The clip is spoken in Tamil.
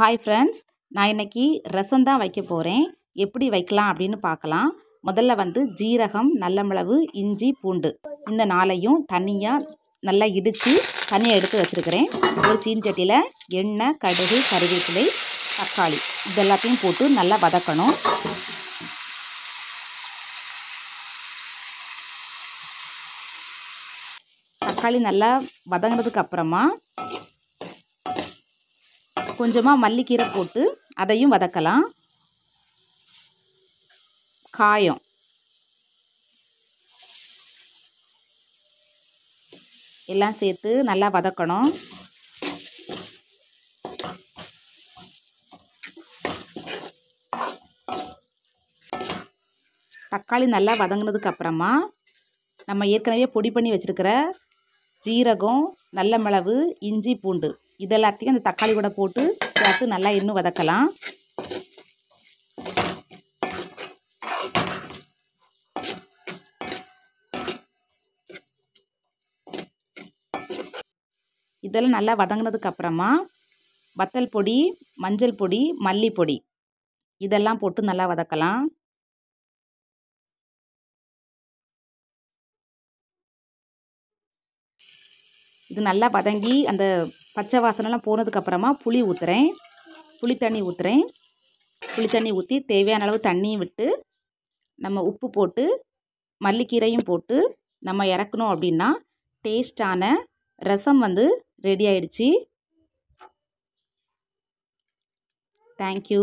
ஹாய் ஃப்ரெண்ட்ஸ் நான் இன்றைக்கி ரசம் தான் வைக்க போகிறேன் எப்படி வைக்கலாம் அப்படின்னு பார்க்கலாம். முதல்ல வந்து ஜீரகம் நல்ல இஞ்சி பூண்டு. இந்த நாளையும் தனியாக நல்லா இடித்து தனியாக எடுத்து வச்சுருக்கிறேன். ஒரு சீன்சட்டியில் எண்ணெய் கடுகு கருவேப்பிலை தக்காளி இது எல்லாத்தையும் போட்டு நல்லா வதக்கணும். தக்காளி நல்லா வதங்கினதுக்கு அப்புறமா கொஞ்சமாக மல்லிக்கீரை போட்டு அதையும் வதக்கலாம். காயம். எல்லாம் சேர்த்து நல்லா வதக்கணும். தக்காளி நல்லா வதங்கினதுக்கு அப்புறமா நம்ம ஏற்கனவே பொடி பண்ணி வச்சுருக்கிற ஜீரகம் நல்ல மிளகு இஞ்சி பூண்டு இது எல்லாத்தையும் அந்த தக்காளி கூட போட்டு சேர்த்து நல்லா இன்னும் வதக்கலாம். இதெல்லாம் நல்லா வதங்கினதுக்கு அப்புறமா வத்தல் பொடி மஞ்சள் பொடி மல்லிப்பொடி இதெல்லாம் போட்டு நல்லா வதக்கலாம். இது நல்லா வதங்கி அந்த பச்சை வாசனைலாம் போனதுக்கப்புறமா புளி ஊற்றுறேன் புளி தண்ணி ஊற்றுறேன் புளி தண்ணி ஊற்றி தேவையான அளவு தண்ணியும் விட்டு நம்ம உப்பு போட்டு மல்லிக்கீரையும் போட்டு நம்ம இறக்கணும் அப்படின்னா டேஸ்டான ரசம் வந்து ரெடி ஆயிடுச்சு. தேங்க்யூ